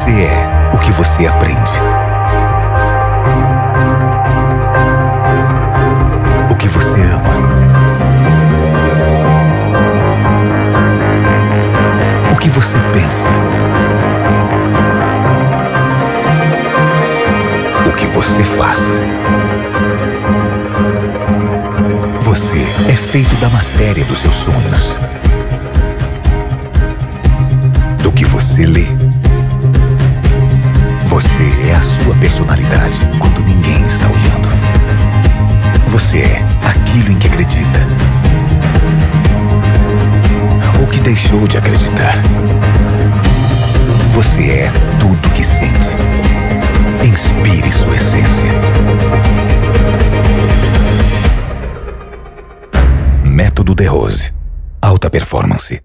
Você é o que você aprende. O que você ama. O que você pensa. O que você faz. Você é feito da matéria dos seus sonhos. Personalidade quando ninguém está olhando. Você é aquilo em que acredita. Ou que deixou de acreditar. Você é tudo que sente. Inspire sua essência. Método De Rose. Alta performance.